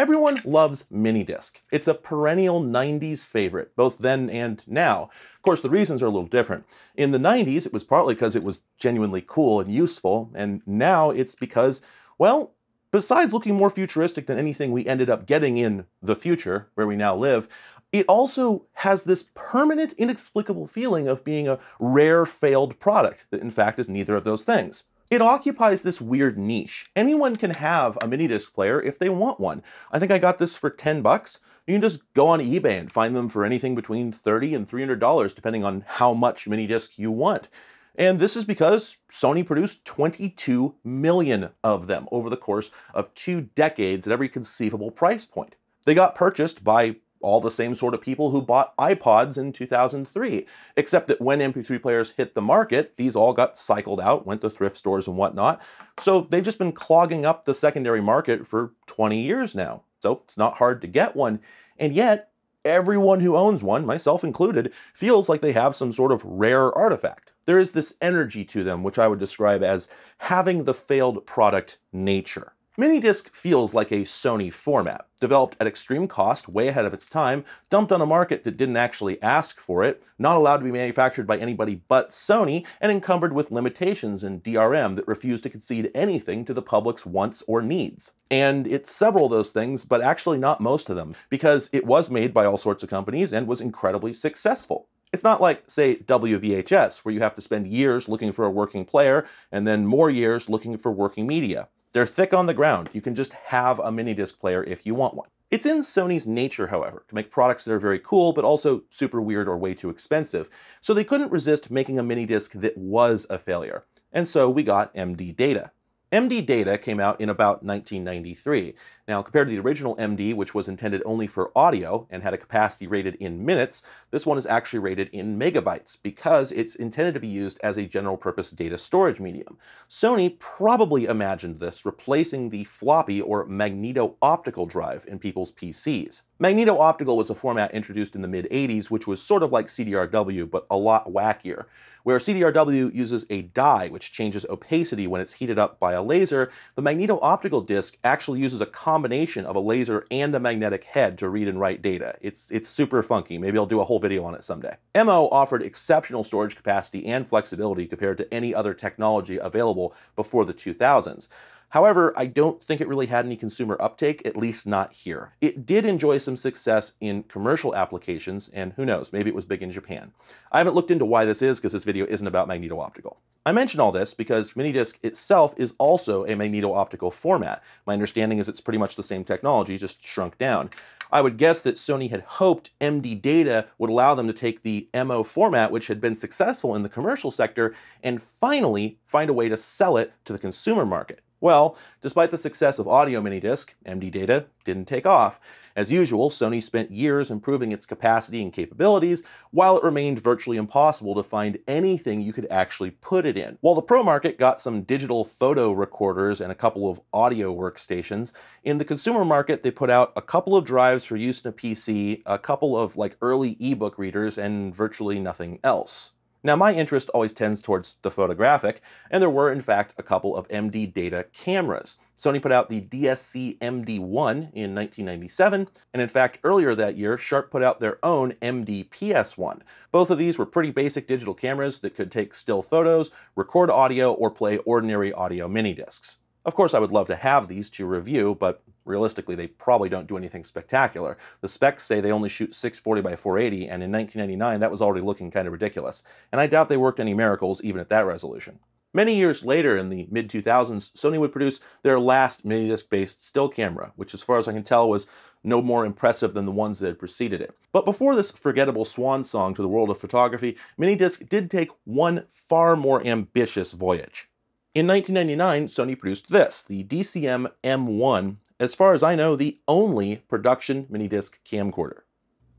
Everyone loves Minidisc. It's a perennial 90s favorite, both then and now. Of course, the reasons are a little different. In the 90s, it was partly because it was genuinely cool and useful, and now it's because, well, besides looking more futuristic than anything we ended up getting in the future, where we now live, it also has this permanent, inexplicable feeling of being a rare, failed product that in fact is neither of those things. It occupies this weird niche. Anyone can have a mini disc player if they want one. I think I got this for 10 bucks. You can just go on eBay and find them for anything between 30 and $300 depending on how much mini disc you want. And this is because Sony produced 22 million of them over the course of two decades at every conceivable price point. They got purchased by all the same sort of people who bought iPods in 2003, except that when MP3 players hit the market, these all got cycled out, went to thrift stores and whatnot. So they've just been clogging up the secondary market for 20 years now. So it's not hard to get one. And yet, everyone who owns one, myself included, feels like they have some sort of rare artifact. There is this energy to them, which I would describe as having the failed product nature. Minidisc feels like a Sony format, developed at extreme cost, way ahead of its time, dumped on a market that didn't actually ask for it, not allowed to be manufactured by anybody but Sony, and encumbered with limitations in DRM that refused to concede anything to the public's wants or needs. And it's several of those things, but actually not most of them, because it was made by all sorts of companies and was incredibly successful. It's not like, say, WVHS, where you have to spend years looking for a working player and then more years looking for working media. They're thick on the ground. You can just have a mini disc player if you want one. It's in Sony's nature, however, to make products that are very cool, but also super weird or way too expensive. So they couldn't resist making a mini disc that was a failure. And so we got MD Data. MD Data came out in about 1993. Now, compared to the original MD, which was intended only for audio and had a capacity rated in minutes, this one is actually rated in megabytes because it's intended to be used as a general purpose data storage medium. Sony probably imagined this replacing the floppy or magneto-optical drive in people's PCs. Magneto-optical was a format introduced in the mid-80s, which was sort of like CDRW, but a lot wackier where CDRW uses a dye which changes opacity when it's heated up by a laser, the magneto-optical disc actually uses a combination of a laser and a magnetic head to read and write data. It's, it's super funky. Maybe I'll do a whole video on it someday. MO offered exceptional storage capacity and flexibility compared to any other technology available before the 2000s. However, I don't think it really had any consumer uptake, at least not here. It did enjoy some success in commercial applications, and who knows, maybe it was big in Japan. I haven't looked into why this is because this video isn't about magneto-optical. I mention all this because Minidisc itself is also a magneto-optical format. My understanding is it's pretty much the same technology, just shrunk down. I would guess that Sony had hoped MD Data would allow them to take the MO format, which had been successful in the commercial sector, and finally find a way to sell it to the consumer market. Well, despite the success of audio minidisc, MD Data didn't take off. As usual, Sony spent years improving its capacity and capabilities, while it remained virtually impossible to find anything you could actually put it in. While the pro market got some digital photo recorders and a couple of audio workstations, in the consumer market they put out a couple of drives for use in a PC, a couple of like early ebook readers, and virtually nothing else. Now, my interest always tends towards the photographic, and there were, in fact, a couple of MD Data cameras. Sony put out the DSC MD1 in 1997, and in fact, earlier that year, Sharp put out their own MD PS1. Both of these were pretty basic digital cameras that could take still photos, record audio, or play ordinary audio mini discs. Of course, I would love to have these to review, but realistically, they probably don't do anything spectacular. The specs say they only shoot 640 by 480, and in 1999, that was already looking kind of ridiculous. And I doubt they worked any miracles even at that resolution. Many years later, in the mid 2000s, Sony would produce their last minidisc based still camera, which, as far as I can tell, was no more impressive than the ones that had preceded it. But before this forgettable swan song to the world of photography, minidisc did take one far more ambitious voyage. In 1999, Sony produced this, the DCM M1, as far as I know, the only production minidisc camcorder.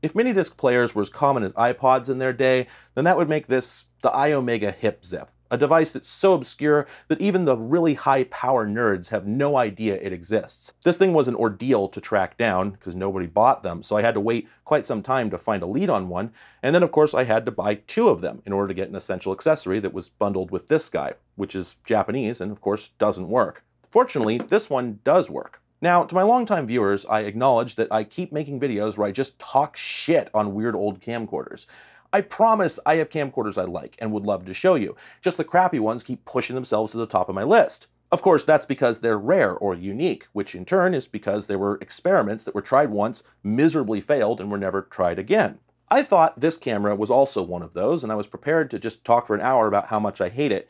If minidisc players were as common as iPods in their day, then that would make this the Iomega Hip Zip, a device that's so obscure that even the really high power nerds have no idea it exists. This thing was an ordeal to track down because nobody bought them, so I had to wait quite some time to find a lead on one, and then of course I had to buy two of them in order to get an essential accessory that was bundled with this guy, which is Japanese and of course doesn't work. Fortunately, this one does work. Now, to my longtime viewers, I acknowledge that I keep making videos where I just talk shit on weird old camcorders. I promise I have camcorders I like and would love to show you, just the crappy ones keep pushing themselves to the top of my list. Of course, that's because they're rare or unique, which in turn is because they were experiments that were tried once, miserably failed, and were never tried again. I thought this camera was also one of those, and I was prepared to just talk for an hour about how much I hate it.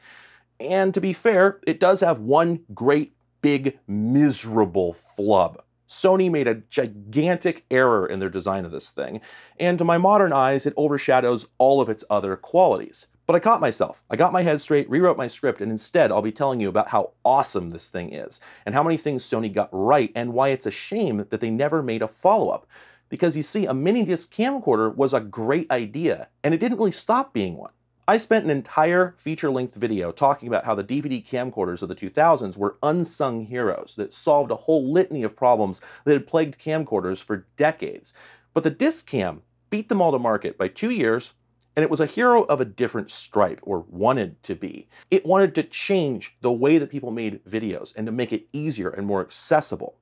And to be fair, it does have one great, big, miserable flub. Sony made a gigantic error in their design of this thing, and to my modern eyes, it overshadows all of its other qualities. But I caught myself. I got my head straight, rewrote my script, and instead I'll be telling you about how awesome this thing is, and how many things Sony got right, and why it's a shame that they never made a follow-up. Because you see, a mini disc camcorder was a great idea, and it didn't really stop being one. I spent an entire feature-length video talking about how the DVD camcorders of the 2000s were unsung heroes that solved a whole litany of problems that had plagued camcorders for decades. But the Discam beat them all to market by two years, and it was a hero of a different stripe, or wanted to be. It wanted to change the way that people made videos and to make it easier and more accessible.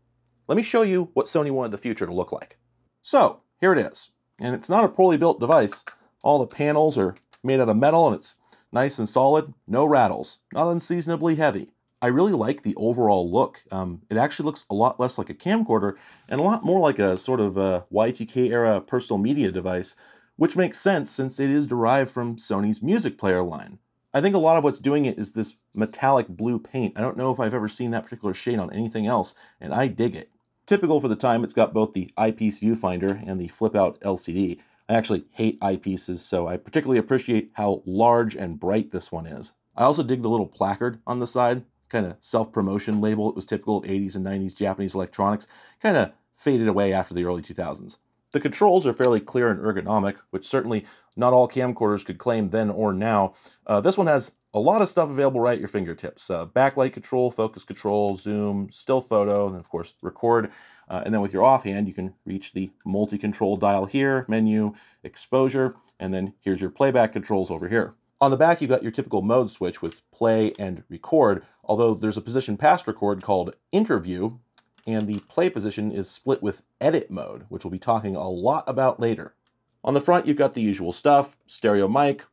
Let me show you what Sony wanted the future to look like. So, here it is. And it's not a poorly built device. All the panels are made out of metal and it's nice and solid, no rattles, not unseasonably heavy. I really like the overall look. Um, it actually looks a lot less like a camcorder and a lot more like a sort of a Y2K era personal media device, which makes sense since it is derived from Sony's music player line. I think a lot of what's doing it is this metallic blue paint. I don't know if I've ever seen that particular shade on anything else, and I dig it. Typical for the time, it's got both the eyepiece viewfinder and the flip-out LCD. I actually hate eyepieces, so I particularly appreciate how large and bright this one is. I also dig the little placard on the side, kind of self-promotion label. It was typical of 80s and 90s Japanese electronics, kind of faded away after the early 2000s. The controls are fairly clear and ergonomic, which certainly not all camcorders could claim then or now. Uh, this one has a lot of stuff available right at your fingertips. Uh, backlight control, focus control, zoom, still photo, and of course record. Uh, and then with your offhand, you can reach the multi-control dial here, menu, exposure, and then here's your playback controls over here. On the back, you've got your typical mode switch with play and record, although there's a position past record called interview, and the play position is split with edit mode, which we'll be talking a lot about later. On the front, you've got the usual stuff, stereo mic,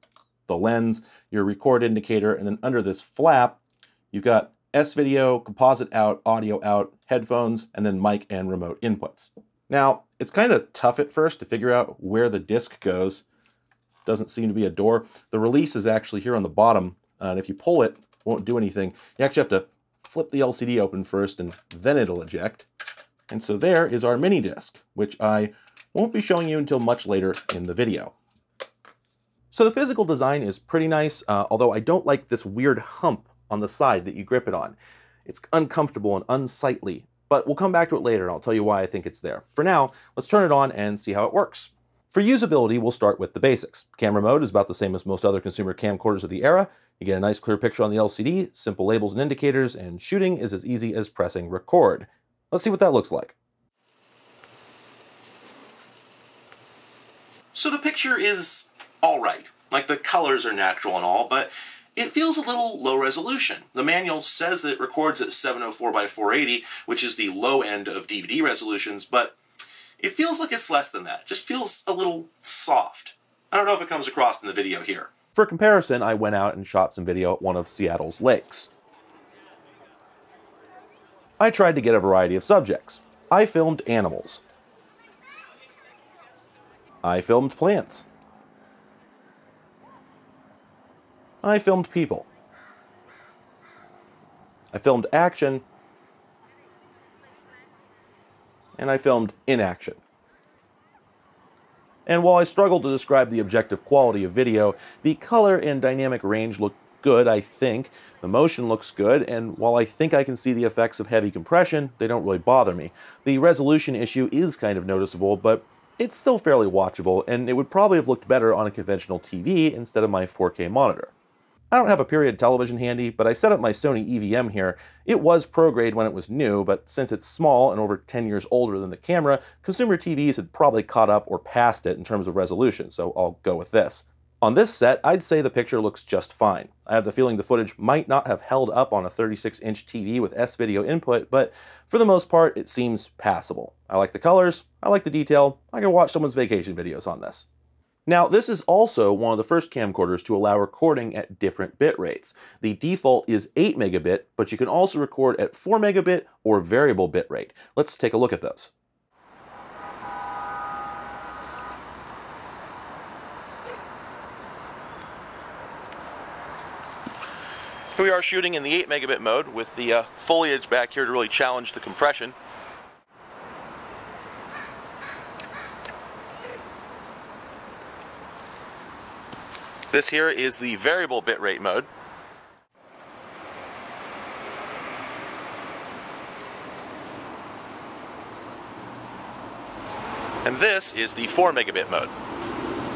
the lens, your record indicator, and then under this flap, you've got S-video, composite out, audio out, headphones, and then mic and remote inputs. Now, it's kind of tough at first to figure out where the disc goes. Doesn't seem to be a door. The release is actually here on the bottom, uh, and if you pull it, it won't do anything. You actually have to flip the LCD open first, and then it'll eject. And so there is our mini disc, which I won't be showing you until much later in the video. So the physical design is pretty nice, uh, although I don't like this weird hump on the side that you grip it on. It's uncomfortable and unsightly, but we'll come back to it later and I'll tell you why I think it's there. For now, let's turn it on and see how it works. For usability, we'll start with the basics. Camera mode is about the same as most other consumer camcorders of the era. You get a nice clear picture on the LCD, simple labels and indicators, and shooting is as easy as pressing record. Let's see what that looks like. So the picture is all right. Like the colors are natural and all, but it feels a little low resolution. The manual says that it records at 704 by 480, which is the low end of DVD resolutions, but it feels like it's less than that. It just feels a little soft. I don't know if it comes across in the video here. For comparison, I went out and shot some video at one of Seattle's lakes. I tried to get a variety of subjects. I filmed animals. I filmed plants. I filmed people. I filmed action. And I filmed inaction. And while I struggled to describe the objective quality of video, the color and dynamic range look good, I think. The motion looks good, and while I think I can see the effects of heavy compression, they don't really bother me. The resolution issue is kind of noticeable, but it's still fairly watchable, and it would probably have looked better on a conventional TV instead of my 4K monitor. I don't have a period television handy, but I set up my Sony EVM here. It was ProGrade when it was new, but since it's small and over 10 years older than the camera, consumer TVs had probably caught up or passed it in terms of resolution, so I'll go with this. On this set, I'd say the picture looks just fine. I have the feeling the footage might not have held up on a 36-inch TV with S-video input, but for the most part, it seems passable. I like the colors, I like the detail, I can watch someone's vacation videos on this. Now, this is also one of the first camcorders to allow recording at different bit rates. The default is 8 megabit, but you can also record at 4 megabit or variable bit rate. Let's take a look at those. Here we are shooting in the 8 megabit mode with the uh, foliage back here to really challenge the compression. This here is the variable bitrate mode. And this is the 4 megabit mode.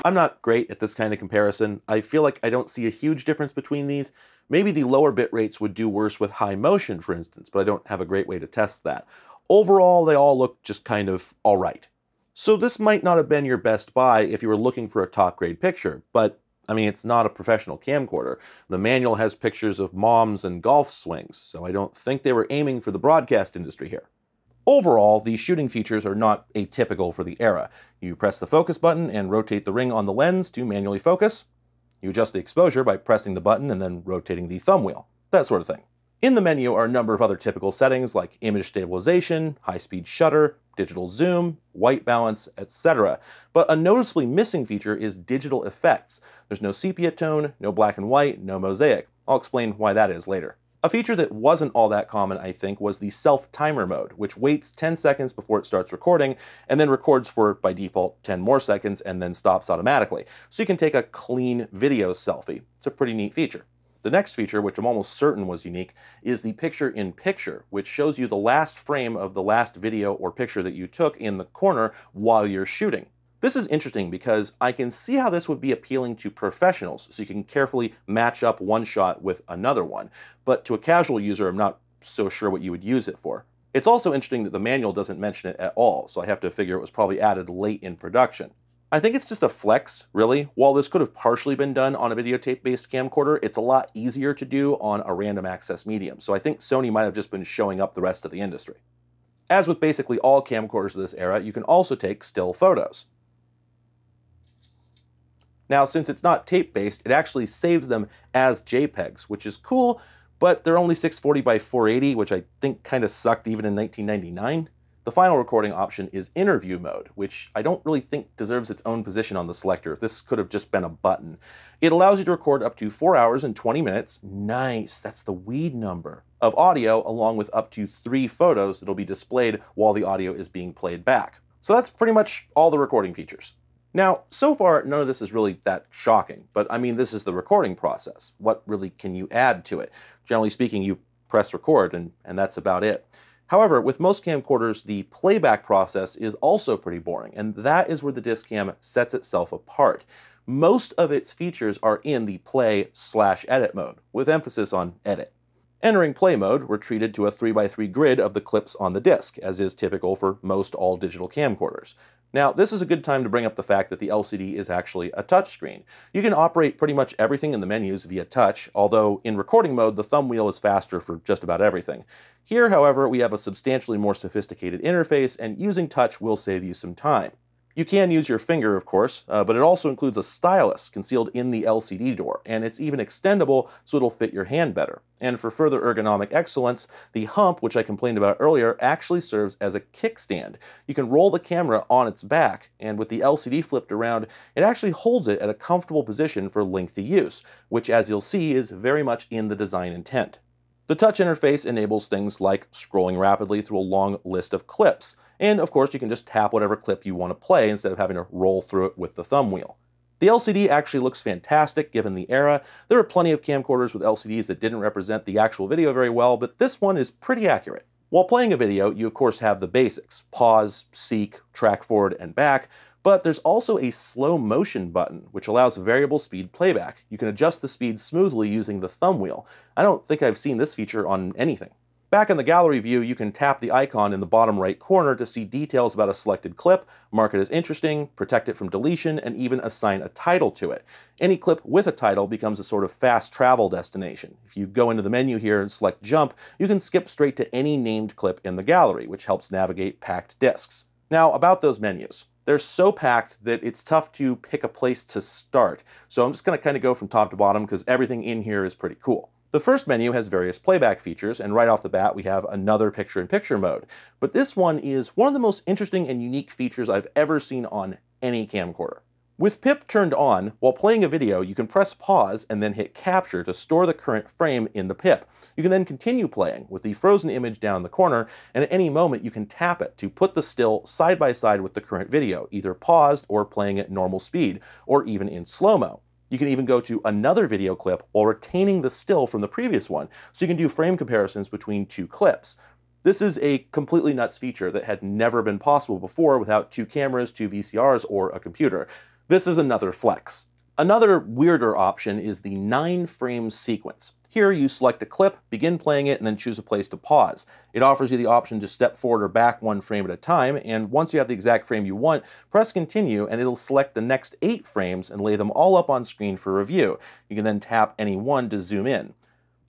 I'm not great at this kind of comparison. I feel like I don't see a huge difference between these. Maybe the lower bit rates would do worse with high motion, for instance, but I don't have a great way to test that. Overall, they all look just kind of alright. So this might not have been your best buy if you were looking for a top grade picture, but I mean, it's not a professional camcorder. The manual has pictures of moms and golf swings, so I don't think they were aiming for the broadcast industry here. Overall, the shooting features are not atypical for the era. You press the focus button and rotate the ring on the lens to manually focus. You adjust the exposure by pressing the button and then rotating the thumb wheel, that sort of thing. In the menu are a number of other typical settings like image stabilization, high-speed shutter, digital zoom, white balance, etc. But a noticeably missing feature is digital effects. There's no sepia tone, no black and white, no mosaic. I'll explain why that is later. A feature that wasn't all that common, I think, was the self-timer mode, which waits 10 seconds before it starts recording, and then records for, by default, 10 more seconds, and then stops automatically. So you can take a clean video selfie. It's a pretty neat feature. The next feature, which I'm almost certain was unique, is the picture-in-picture, which shows you the last frame of the last video or picture that you took in the corner while you're shooting. This is interesting because I can see how this would be appealing to professionals, so you can carefully match up one shot with another one. But to a casual user, I'm not so sure what you would use it for. It's also interesting that the manual doesn't mention it at all, so I have to figure it was probably added late in production. I think it's just a flex, really. While this could have partially been done on a videotape-based camcorder, it's a lot easier to do on a random access medium, so I think Sony might have just been showing up the rest of the industry. As with basically all camcorders of this era, you can also take still photos. Now, since it's not tape-based, it actually saves them as JPEGs, which is cool, but they're only 640 by 480, which I think kind of sucked even in 1999. The final recording option is interview mode, which I don't really think deserves its own position on the selector. This could have just been a button. It allows you to record up to 4 hours and 20 minutes, nice, that's the weed number, of audio along with up to 3 photos that'll be displayed while the audio is being played back. So that's pretty much all the recording features. Now, so far, none of this is really that shocking, but I mean, this is the recording process. What really can you add to it? Generally speaking, you press record and, and that's about it. However, with most camcorders, the playback process is also pretty boring, and that is where the Discam sets itself apart. Most of its features are in the play slash edit mode, with emphasis on edit. Entering play mode, we're treated to a 3x3 grid of the clips on the disc, as is typical for most all-digital camcorders. Now, this is a good time to bring up the fact that the LCD is actually a touchscreen. You can operate pretty much everything in the menus via touch, although in recording mode, the thumb wheel is faster for just about everything. Here, however, we have a substantially more sophisticated interface, and using touch will save you some time. You can use your finger, of course, uh, but it also includes a stylus concealed in the LCD door, and it's even extendable so it'll fit your hand better. And for further ergonomic excellence, the hump, which I complained about earlier, actually serves as a kickstand. You can roll the camera on its back, and with the LCD flipped around, it actually holds it at a comfortable position for lengthy use, which as you'll see is very much in the design intent. The touch interface enables things like scrolling rapidly through a long list of clips, and of course, you can just tap whatever clip you want to play instead of having to roll through it with the thumb wheel. The LCD actually looks fantastic given the era. There are plenty of camcorders with LCDs that didn't represent the actual video very well, but this one is pretty accurate. While playing a video, you of course have the basics, pause, seek, track forward and back, but there's also a slow motion button, which allows variable speed playback. You can adjust the speed smoothly using the thumb wheel. I don't think I've seen this feature on anything. Back in the gallery view, you can tap the icon in the bottom right corner to see details about a selected clip, mark it as interesting, protect it from deletion, and even assign a title to it. Any clip with a title becomes a sort of fast travel destination. If you go into the menu here and select Jump, you can skip straight to any named clip in the gallery, which helps navigate packed disks. Now, about those menus. They're so packed that it's tough to pick a place to start. So I'm just going to kind of go from top to bottom because everything in here is pretty cool. The first menu has various playback features, and right off the bat we have another picture-in-picture -picture mode. But this one is one of the most interesting and unique features I've ever seen on any camcorder. With PIP turned on, while playing a video, you can press pause and then hit capture to store the current frame in the PIP. You can then continue playing with the frozen image down in the corner, and at any moment you can tap it to put the still side by side with the current video, either paused or playing at normal speed, or even in slow-mo. You can even go to another video clip while retaining the still from the previous one, so you can do frame comparisons between two clips. This is a completely nuts feature that had never been possible before without two cameras, two VCRs, or a computer. This is another flex. Another weirder option is the 9 frame sequence. Here you select a clip, begin playing it, and then choose a place to pause. It offers you the option to step forward or back one frame at a time, and once you have the exact frame you want, press continue and it'll select the next 8 frames and lay them all up on screen for review. You can then tap any one to zoom in.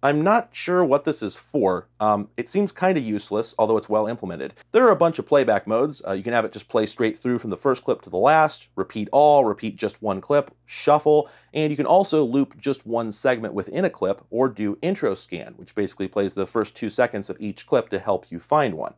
I'm not sure what this is for. Um, it seems kind of useless, although it's well implemented. There are a bunch of playback modes. Uh, you can have it just play straight through from the first clip to the last, repeat all, repeat just one clip, shuffle, and you can also loop just one segment within a clip or do intro scan, which basically plays the first two seconds of each clip to help you find one.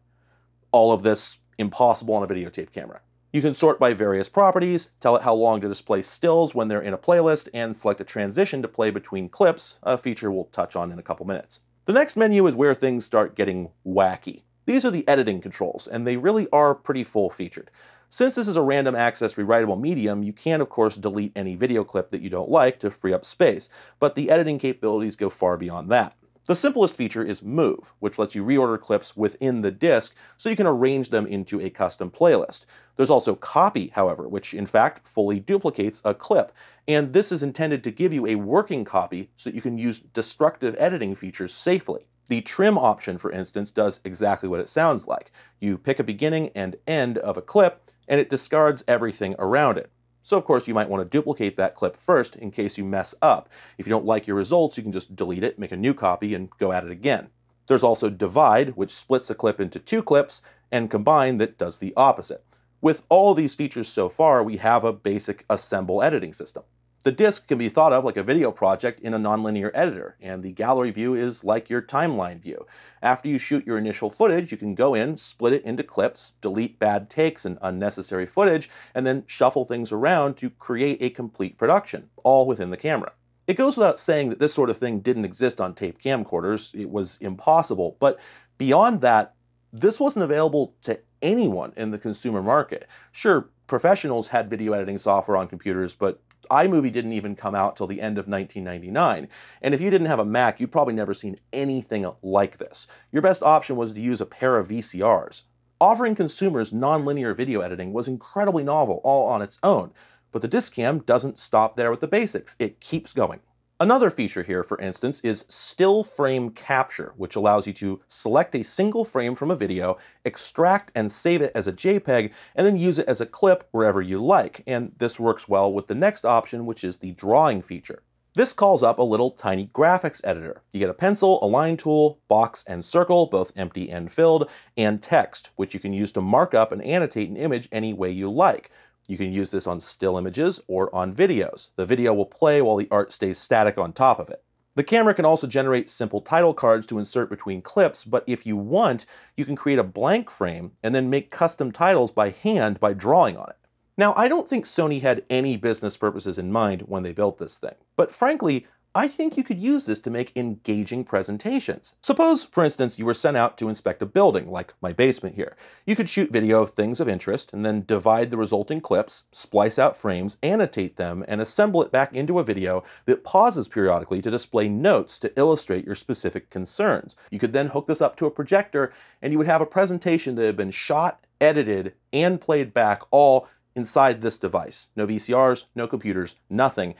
All of this impossible on a videotape camera. You can sort by various properties, tell it how long to display stills when they're in a playlist, and select a transition to play between clips, a feature we'll touch on in a couple minutes. The next menu is where things start getting wacky. These are the editing controls, and they really are pretty full-featured. Since this is a random access rewritable medium, you can of course delete any video clip that you don't like to free up space, but the editing capabilities go far beyond that. The simplest feature is Move, which lets you reorder clips within the disk so you can arrange them into a custom playlist. There's also Copy, however, which in fact fully duplicates a clip, and this is intended to give you a working copy so that you can use destructive editing features safely. The trim option, for instance, does exactly what it sounds like. You pick a beginning and end of a clip, and it discards everything around it. So of course you might want to duplicate that clip first in case you mess up. If you don't like your results, you can just delete it, make a new copy, and go at it again. There's also Divide, which splits a clip into two clips, and Combine that does the opposite. With all these features so far, we have a basic assemble editing system. The disk can be thought of like a video project in a nonlinear editor, and the gallery view is like your timeline view. After you shoot your initial footage, you can go in, split it into clips, delete bad takes and unnecessary footage, and then shuffle things around to create a complete production, all within the camera. It goes without saying that this sort of thing didn't exist on tape camcorders. It was impossible. But beyond that, this wasn't available to anyone in the consumer market. Sure, professionals had video editing software on computers, but iMovie didn't even come out till the end of 1999. And if you didn't have a Mac, you'd probably never seen anything like this. Your best option was to use a pair of VCRs. Offering consumers nonlinear video editing was incredibly novel all on its own, but the Discam doesn't stop there with the basics. It keeps going. Another feature here, for instance, is still frame capture, which allows you to select a single frame from a video, extract and save it as a JPEG, and then use it as a clip wherever you like. And this works well with the next option, which is the drawing feature. This calls up a little tiny graphics editor. You get a pencil, a line tool, box and circle, both empty and filled, and text, which you can use to mark up and annotate an image any way you like. You can use this on still images or on videos. The video will play while the art stays static on top of it. The camera can also generate simple title cards to insert between clips, but if you want, you can create a blank frame and then make custom titles by hand by drawing on it. Now, I don't think Sony had any business purposes in mind when they built this thing, but frankly, I think you could use this to make engaging presentations. Suppose, for instance, you were sent out to inspect a building, like my basement here. You could shoot video of things of interest and then divide the resulting clips, splice out frames, annotate them, and assemble it back into a video that pauses periodically to display notes to illustrate your specific concerns. You could then hook this up to a projector and you would have a presentation that had been shot, edited, and played back all inside this device. No VCRs, no computers, nothing.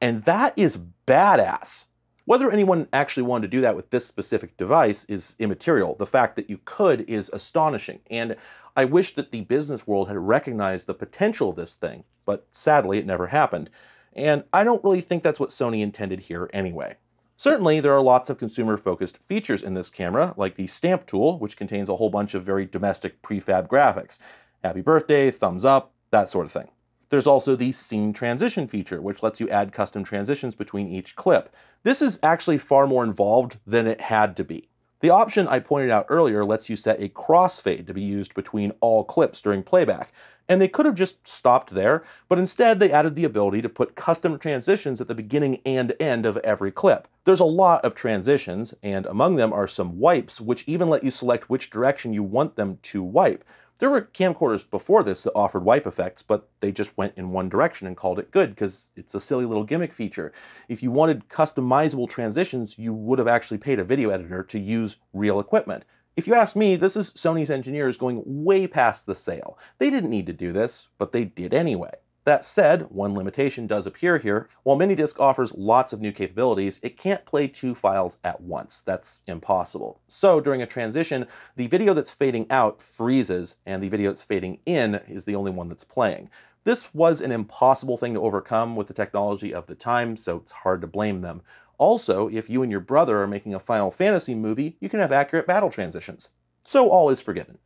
And that is badass. Whether anyone actually wanted to do that with this specific device is immaterial. The fact that you could is astonishing, and I wish that the business world had recognized the potential of this thing, but sadly it never happened. And I don't really think that's what Sony intended here anyway. Certainly, there are lots of consumer-focused features in this camera, like the stamp tool, which contains a whole bunch of very domestic prefab graphics. Happy birthday, thumbs up, that sort of thing. There's also the scene transition feature, which lets you add custom transitions between each clip. This is actually far more involved than it had to be. The option I pointed out earlier lets you set a crossfade to be used between all clips during playback, and they could have just stopped there, but instead they added the ability to put custom transitions at the beginning and end of every clip. There's a lot of transitions, and among them are some wipes, which even let you select which direction you want them to wipe. There were camcorders before this that offered wipe effects, but they just went in one direction and called it good because it's a silly little gimmick feature. If you wanted customizable transitions, you would have actually paid a video editor to use real equipment. If you ask me, this is Sony's engineers going way past the sale. They didn't need to do this, but they did anyway. That said, one limitation does appear here. While Minidisc offers lots of new capabilities, it can't play two files at once. That's impossible. So during a transition, the video that's fading out freezes, and the video that's fading in is the only one that's playing. This was an impossible thing to overcome with the technology of the time, so it's hard to blame them. Also, if you and your brother are making a Final Fantasy movie, you can have accurate battle transitions. So all is forgiven.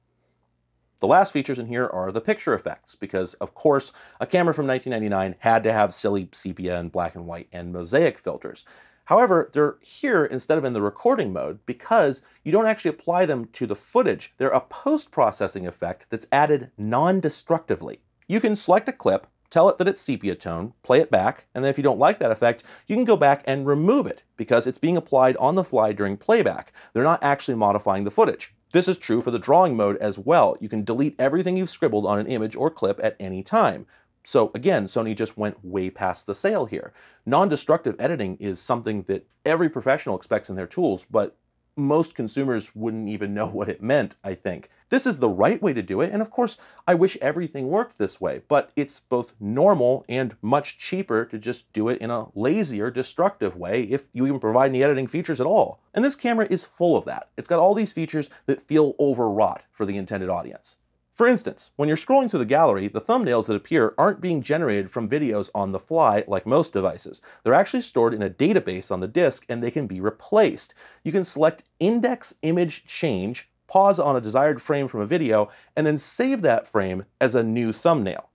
The last features in here are the picture effects, because of course, a camera from 1999 had to have silly sepia and black and white and mosaic filters. However, they're here instead of in the recording mode because you don't actually apply them to the footage. They're a post-processing effect that's added non-destructively. You can select a clip, tell it that it's sepia tone, play it back, and then if you don't like that effect, you can go back and remove it because it's being applied on the fly during playback. They're not actually modifying the footage. This is true for the drawing mode as well. You can delete everything you've scribbled on an image or clip at any time. So again, Sony just went way past the sale here. Non-destructive editing is something that every professional expects in their tools, but most consumers wouldn't even know what it meant, I think. This is the right way to do it, and of course, I wish everything worked this way, but it's both normal and much cheaper to just do it in a lazier, destructive way if you even provide any editing features at all. And this camera is full of that. It's got all these features that feel overwrought for the intended audience. For instance, when you're scrolling through the gallery, the thumbnails that appear aren't being generated from videos on the fly like most devices. They're actually stored in a database on the disk and they can be replaced. You can select Index Image Change, pause on a desired frame from a video, and then save that frame as a new thumbnail.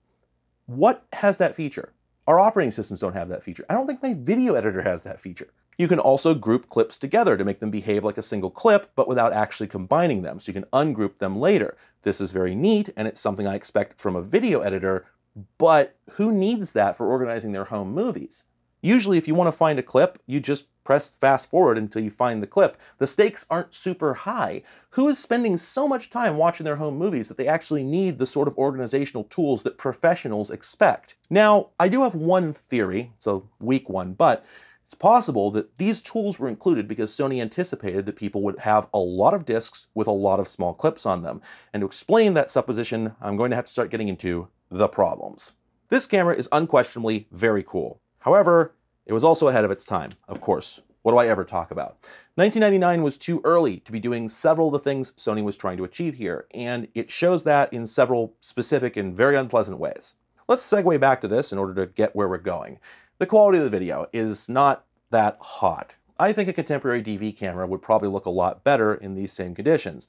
What has that feature? Our operating systems don't have that feature. I don't think my video editor has that feature. You can also group clips together to make them behave like a single clip, but without actually combining them, so you can ungroup them later. This is very neat, and it's something I expect from a video editor, but who needs that for organizing their home movies? Usually, if you want to find a clip, you just press fast forward until you find the clip. The stakes aren't super high. Who is spending so much time watching their home movies that they actually need the sort of organizational tools that professionals expect? Now, I do have one theory, it's a weak one, but it's possible that these tools were included because Sony anticipated that people would have a lot of discs with a lot of small clips on them. And to explain that supposition, I'm going to have to start getting into the problems. This camera is unquestionably very cool. However, it was also ahead of its time, of course. What do I ever talk about? 1999 was too early to be doing several of the things Sony was trying to achieve here, and it shows that in several specific and very unpleasant ways. Let's segue back to this in order to get where we're going. The quality of the video is not that hot. I think a contemporary DV camera would probably look a lot better in these same conditions.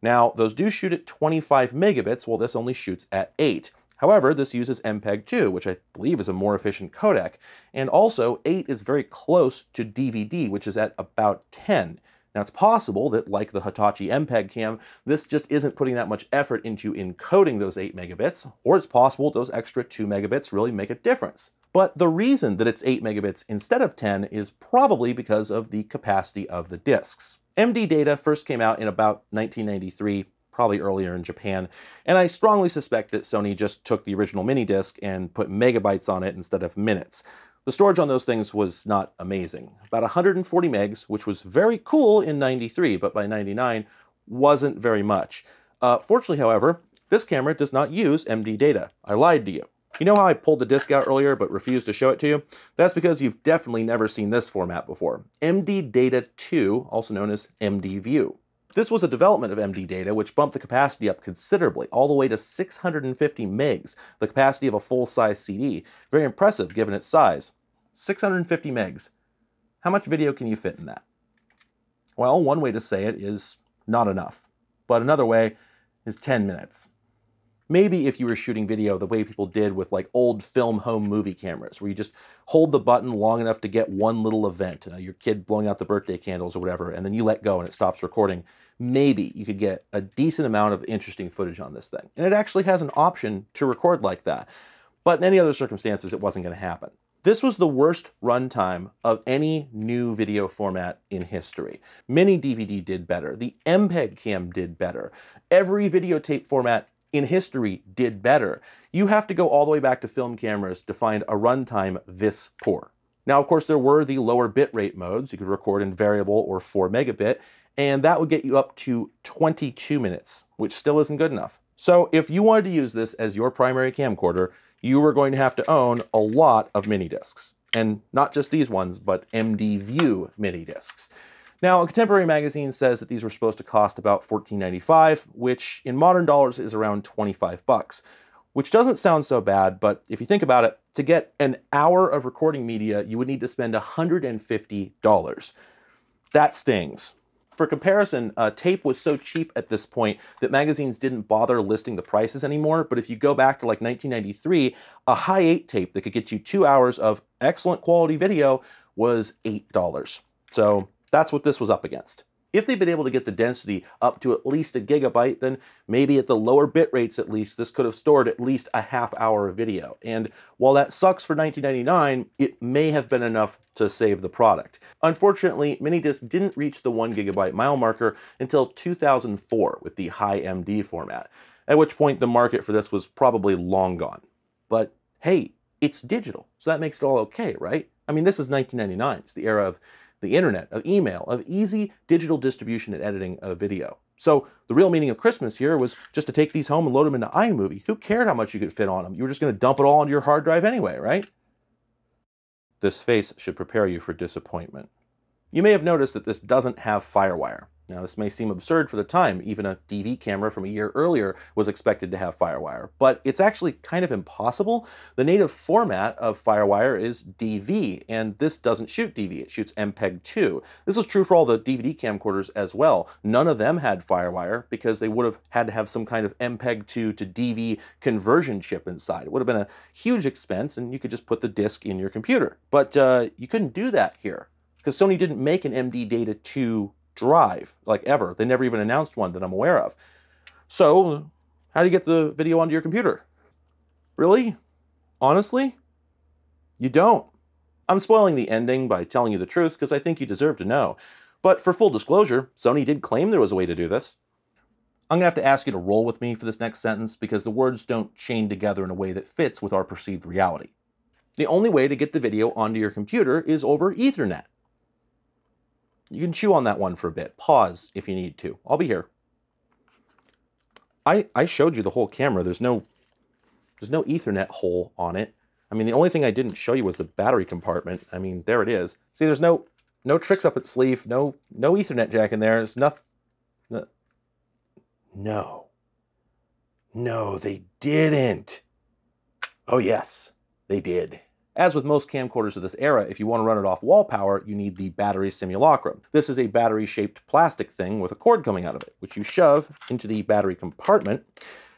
Now, those do shoot at 25 megabits, while this only shoots at 8. However, this uses MPEG-2, which I believe is a more efficient codec, and also 8 is very close to DVD, which is at about 10. Now it's possible that, like the Hitachi MPEG cam, this just isn't putting that much effort into encoding those 8 megabits, or it's possible those extra 2 megabits really make a difference. But the reason that it's 8 megabits instead of 10 is probably because of the capacity of the disks. MD data first came out in about 1993, probably earlier in Japan, and I strongly suspect that Sony just took the original mini disc and put megabytes on it instead of minutes. The storage on those things was not amazing. About 140 megs, which was very cool in 93, but by 99 wasn't very much. Uh, fortunately, however, this camera does not use MD data. I lied to you. You know how I pulled the disc out earlier but refused to show it to you? That's because you've definitely never seen this format before. MD Data 2, also known as MD View. This was a development of MD Data which bumped the capacity up considerably, all the way to 650 megs, the capacity of a full-size CD. Very impressive given its size. 650 megs. How much video can you fit in that? Well, one way to say it is not enough, but another way is 10 minutes. Maybe if you were shooting video the way people did with like old film home movie cameras, where you just hold the button long enough to get one little event, uh, your kid blowing out the birthday candles or whatever, and then you let go and it stops recording, maybe you could get a decent amount of interesting footage on this thing. And it actually has an option to record like that. But in any other circumstances, it wasn't going to happen. This was the worst runtime of any new video format in history. Mini DVD did better. The MPEG cam did better. Every videotape format in history did better. You have to go all the way back to film cameras to find a runtime this poor. Now, of course, there were the lower bitrate modes. You could record in variable or 4 megabit, and that would get you up to 22 minutes, which still isn't good enough. So if you wanted to use this as your primary camcorder, you were going to have to own a lot of mini discs. And not just these ones, but MD View mini discs. Now, a contemporary magazine says that these were supposed to cost about $14.95, which in modern dollars is around 25 bucks, which doesn't sound so bad, but if you think about it, to get an hour of recording media, you would need to spend $150. That stings. For comparison, uh, tape was so cheap at this point that magazines didn't bother listing the prices anymore. But if you go back to like 1993, a Hi8 tape that could get you two hours of excellent quality video was $8. So that's what this was up against. If they'd been able to get the density up to at least a gigabyte, then maybe at the lower bit rates at least, this could have stored at least a half hour of video. And while that sucks for 1999, it may have been enough to save the product. Unfortunately, Minidisc didn't reach the one gigabyte mile marker until 2004 with the Hi-MD format, at which point the market for this was probably long gone. But hey, it's digital, so that makes it all okay, right? I mean, this is 1999. It's the era of the internet, of email, of easy digital distribution and editing of video. So the real meaning of Christmas here was just to take these home and load them into iMovie. Who cared how much you could fit on them? You were just going to dump it all onto your hard drive anyway, right? This face should prepare you for disappointment. You may have noticed that this doesn't have FireWire. Now, this may seem absurd for the time. Even a DV camera from a year earlier was expected to have FireWire, but it's actually kind of impossible. The native format of FireWire is DV, and this doesn't shoot DV, it shoots MPEG-2. This was true for all the DVD camcorders as well. None of them had FireWire because they would have had to have some kind of MPEG-2 to DV conversion chip inside. It would have been a huge expense, and you could just put the disc in your computer. But uh, you couldn't do that here because Sony didn't make an MD Data 2 drive, like ever. They never even announced one that I'm aware of. So, how do you get the video onto your computer? Really? Honestly? You don't. I'm spoiling the ending by telling you the truth because I think you deserve to know. But for full disclosure, Sony did claim there was a way to do this. I'm going to have to ask you to roll with me for this next sentence because the words don't chain together in a way that fits with our perceived reality. The only way to get the video onto your computer is over Ethernet. You can chew on that one for a bit. Pause if you need to. I'll be here. I, I showed you the whole camera. There's no there's no Ethernet hole on it. I mean, the only thing I didn't show you was the battery compartment. I mean, there it is. See, there's no no tricks up its sleeve, no no Ethernet jack in there. There's nothing. No. No. No, they didn't. Oh yes, they did. As with most camcorders of this era, if you want to run it off wall power, you need the battery simulacrum. This is a battery-shaped plastic thing with a cord coming out of it, which you shove into the battery compartment.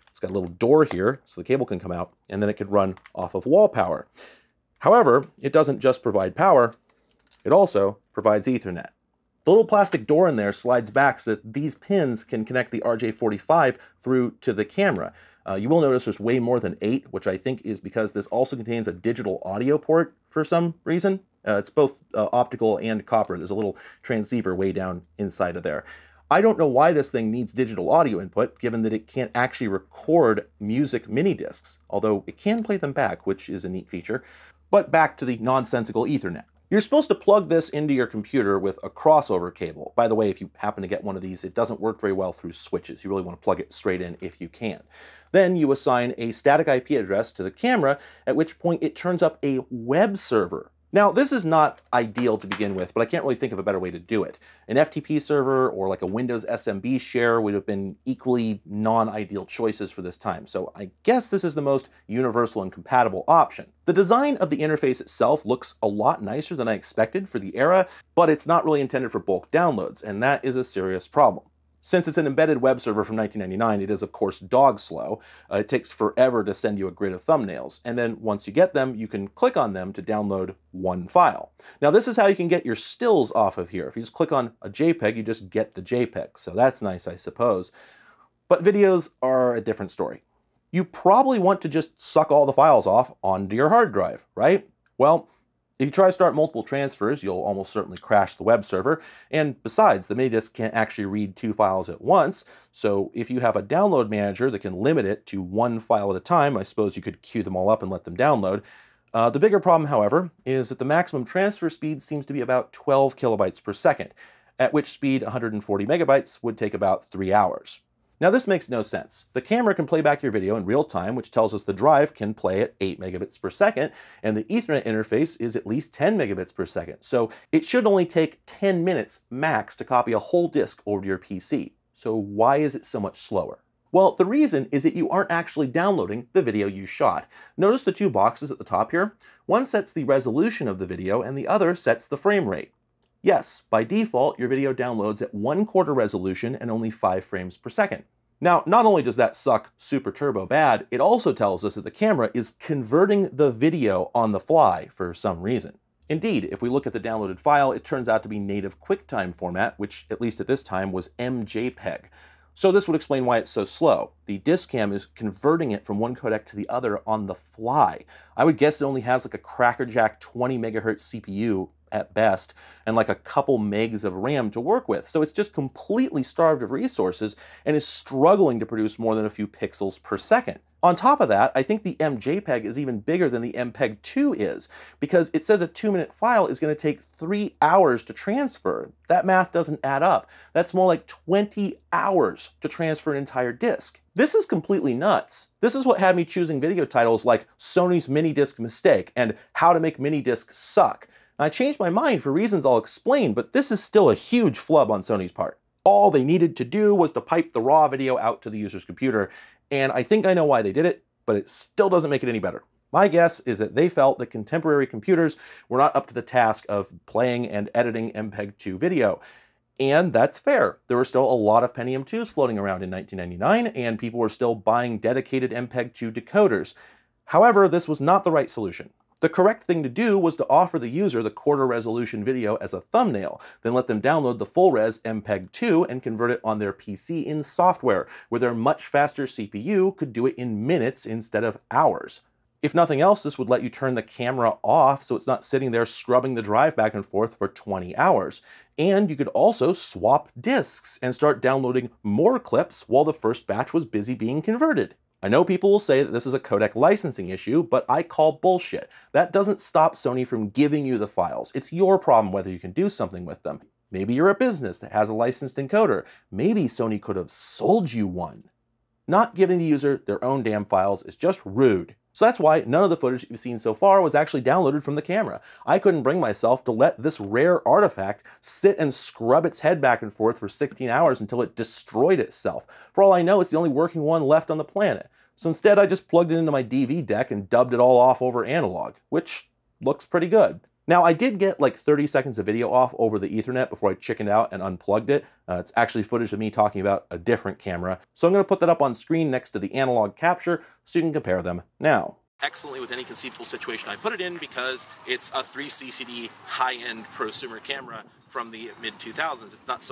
It's got a little door here so the cable can come out, and then it can run off of wall power. However, it doesn't just provide power, it also provides Ethernet. The little plastic door in there slides back so that these pins can connect the RJ45 through to the camera. Uh, you will notice there's way more than eight, which I think is because this also contains a digital audio port for some reason. Uh, it's both uh, optical and copper. There's a little transceiver way down inside of there. I don't know why this thing needs digital audio input, given that it can't actually record music mini discs, although it can play them back, which is a neat feature. But back to the nonsensical Ethernet. You're supposed to plug this into your computer with a crossover cable. By the way, if you happen to get one of these, it doesn't work very well through switches. You really want to plug it straight in if you can. Then you assign a static IP address to the camera, at which point it turns up a web server now, this is not ideal to begin with, but I can't really think of a better way to do it. An FTP server or like a Windows SMB share would have been equally non-ideal choices for this time, so I guess this is the most universal and compatible option. The design of the interface itself looks a lot nicer than I expected for the era, but it's not really intended for bulk downloads, and that is a serious problem. Since it's an embedded web server from 1999, it is of course dog slow. Uh, it takes forever to send you a grid of thumbnails, and then once you get them, you can click on them to download one file. Now this is how you can get your stills off of here. If you just click on a JPEG, you just get the JPEG, so that's nice, I suppose. But videos are a different story. You probably want to just suck all the files off onto your hard drive, right? Well, if you try to start multiple transfers, you'll almost certainly crash the web server. And besides, the minidisc can't actually read two files at once. So if you have a download manager that can limit it to one file at a time, I suppose you could queue them all up and let them download. Uh, the bigger problem, however, is that the maximum transfer speed seems to be about 12 kilobytes per second, at which speed 140 megabytes would take about three hours. Now this makes no sense. The camera can play back your video in real time, which tells us the drive can play at 8 megabits per second, and the Ethernet interface is at least 10 megabits per second. So it should only take 10 minutes max to copy a whole disk over to your PC. So why is it so much slower? Well, the reason is that you aren't actually downloading the video you shot. Notice the two boxes at the top here? One sets the resolution of the video and the other sets the frame rate. Yes, by default, your video downloads at one quarter resolution and only five frames per second. Now, not only does that suck super turbo bad, it also tells us that the camera is converting the video on the fly for some reason. Indeed, if we look at the downloaded file, it turns out to be native QuickTime format, which at least at this time was MJPEG. So this would explain why it's so slow. The Discam is converting it from one codec to the other on the fly. I would guess it only has like a crackerjack 20 megahertz CPU at best, and like a couple megs of RAM to work with. So it's just completely starved of resources and is struggling to produce more than a few pixels per second. On top of that, I think the MJPEG is even bigger than the MPEG 2 is, because it says a two minute file is going to take three hours to transfer. That math doesn't add up. That's more like 20 hours to transfer an entire disk. This is completely nuts. This is what had me choosing video titles like Sony's mini disc mistake and How to make mini discs suck. I changed my mind for reasons I'll explain, but this is still a huge flub on Sony's part. All they needed to do was to pipe the raw video out to the user's computer, and I think I know why they did it, but it still doesn't make it any better. My guess is that they felt that contemporary computers were not up to the task of playing and editing MPEG-2 video. And that's fair. There were still a lot of Pentium 2s floating around in 1999, and people were still buying dedicated MPEG-2 decoders. However, this was not the right solution. The correct thing to do was to offer the user the quarter resolution video as a thumbnail, then let them download the full res MPEG 2 and convert it on their PC in software, where their much faster CPU could do it in minutes instead of hours. If nothing else, this would let you turn the camera off so it's not sitting there scrubbing the drive back and forth for 20 hours. And you could also swap disks and start downloading more clips while the first batch was busy being converted. I know people will say that this is a codec licensing issue, but I call bullshit. That doesn't stop Sony from giving you the files. It's your problem whether you can do something with them. Maybe you're a business that has a licensed encoder. Maybe Sony could have sold you one. Not giving the user their own damn files is just rude. So that's why none of the footage you've seen so far was actually downloaded from the camera. I couldn't bring myself to let this rare artifact sit and scrub its head back and forth for 16 hours until it destroyed itself. For all I know, it's the only working one left on the planet. So instead, I just plugged it into my DV deck and dubbed it all off over analog, which looks pretty good. Now, I did get like 30 seconds of video off over the Ethernet before I chickened out and unplugged it. Uh, it's actually footage of me talking about a different camera. So I'm going to put that up on screen next to the analog capture so you can compare them now. Excellently with any conceivable situation I put it in because it's a 3CCD high-end prosumer camera from the mid-2000s. It's not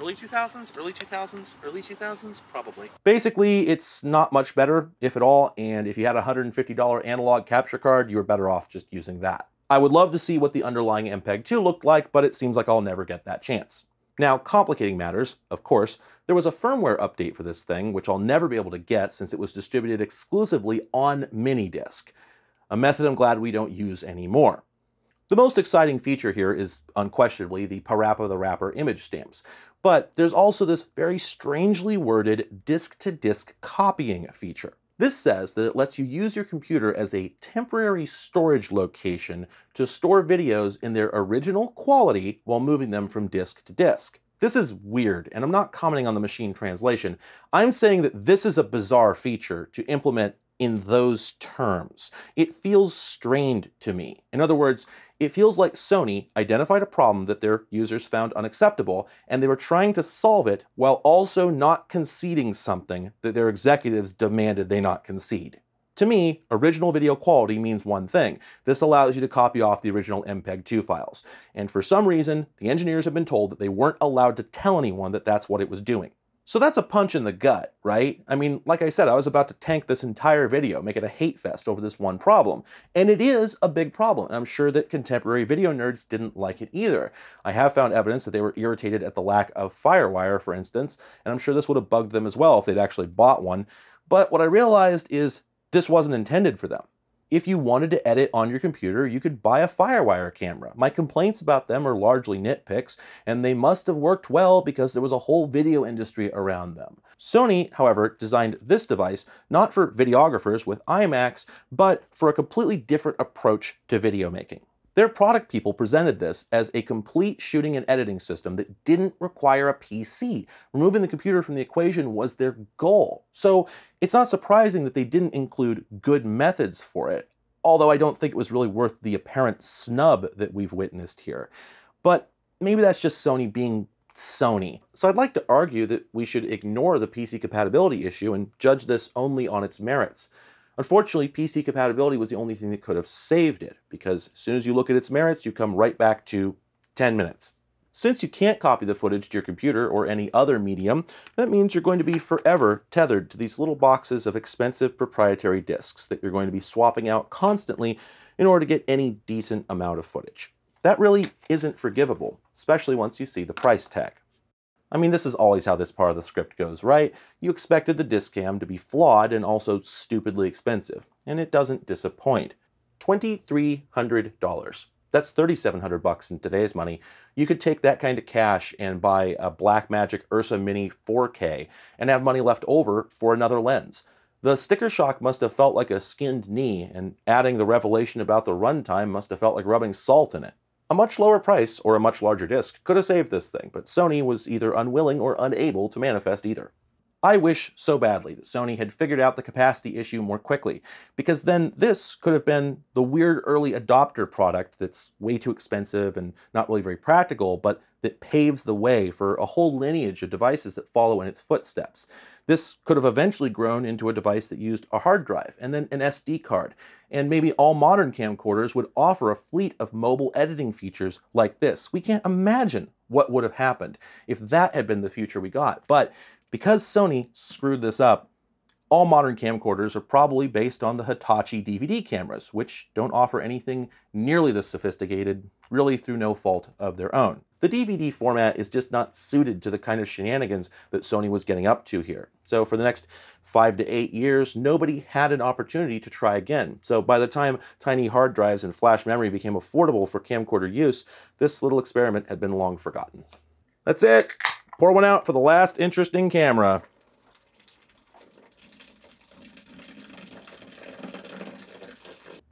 early 2000s, early 2000s, early 2000s, probably. Basically, it's not much better, if at all, and if you had a $150 analog capture card, you were better off just using that. I would love to see what the underlying MPEG-2 looked like, but it seems like I'll never get that chance. Now, complicating matters, of course, there was a firmware update for this thing, which I'll never be able to get since it was distributed exclusively on minidisc, a method I'm glad we don't use anymore. The most exciting feature here is unquestionably the Parappa the Rapper image stamps. But there's also this very strangely worded disk-to-disk -disk copying feature. This says that it lets you use your computer as a temporary storage location to store videos in their original quality while moving them from disk to disk. This is weird, and I'm not commenting on the machine translation. I'm saying that this is a bizarre feature to implement in those terms. It feels strained to me. In other words, it feels like Sony identified a problem that their users found unacceptable, and they were trying to solve it while also not conceding something that their executives demanded they not concede. To me, original video quality means one thing. This allows you to copy off the original MPEG-2 files. And for some reason, the engineers have been told that they weren't allowed to tell anyone that that's what it was doing. So that's a punch in the gut, right? I mean, like I said, I was about to tank this entire video, make it a hate fest over this one problem. And it is a big problem, and I'm sure that contemporary video nerds didn't like it either. I have found evidence that they were irritated at the lack of FireWire, for instance, and I'm sure this would have bugged them as well if they'd actually bought one. But what I realized is this wasn't intended for them. If you wanted to edit on your computer, you could buy a Firewire camera. My complaints about them are largely nitpicks, and they must have worked well because there was a whole video industry around them. Sony, however, designed this device not for videographers with iMacs, but for a completely different approach to video making. Their product people presented this as a complete shooting and editing system that didn't require a PC. Removing the computer from the equation was their goal. So it's not surprising that they didn't include good methods for it, although I don't think it was really worth the apparent snub that we've witnessed here. But maybe that's just Sony being Sony. So I'd like to argue that we should ignore the PC compatibility issue and judge this only on its merits. Unfortunately, PC compatibility was the only thing that could have saved it, because as soon as you look at its merits, you come right back to 10 minutes. Since you can't copy the footage to your computer or any other medium, that means you're going to be forever tethered to these little boxes of expensive proprietary discs that you're going to be swapping out constantly in order to get any decent amount of footage. That really isn't forgivable, especially once you see the price tag. I mean, this is always how this part of the script goes, right? You expected the Discam to be flawed and also stupidly expensive, and it doesn't disappoint. $2,300. That's 3,700 bucks in today's money. You could take that kind of cash and buy a Blackmagic Ursa Mini 4K and have money left over for another lens. The sticker shock must have felt like a skinned knee, and adding the revelation about the runtime must have felt like rubbing salt in it. A much lower price or a much larger disc could have saved this thing, but Sony was either unwilling or unable to manifest either. I wish so badly that Sony had figured out the capacity issue more quickly, because then this could have been the weird early adopter product that's way too expensive and not really very practical, but that paves the way for a whole lineage of devices that follow in its footsteps. This could have eventually grown into a device that used a hard drive and then an SD card. And maybe all modern camcorders would offer a fleet of mobile editing features like this. We can't imagine what would have happened if that had been the future we got. But because Sony screwed this up, all modern camcorders are probably based on the Hitachi DVD cameras, which don't offer anything nearly this sophisticated, really through no fault of their own. The DVD format is just not suited to the kind of shenanigans that Sony was getting up to here. So for the next five to eight years, nobody had an opportunity to try again. So by the time tiny hard drives and flash memory became affordable for camcorder use, this little experiment had been long forgotten. That's it. Pour one out for the last interesting camera.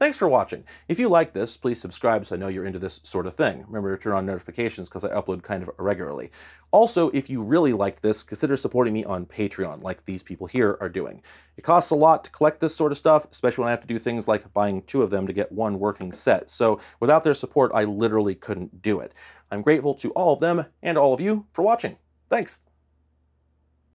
Thanks for watching. If you like this, please subscribe so I know you're into this sort of thing. Remember to turn on notifications because I upload kind of irregularly. Also, if you really like this, consider supporting me on Patreon, like these people here are doing. It costs a lot to collect this sort of stuff, especially when I have to do things like buying two of them to get one working set. So without their support, I literally couldn't do it. I'm grateful to all of them and all of you for watching. Thanks.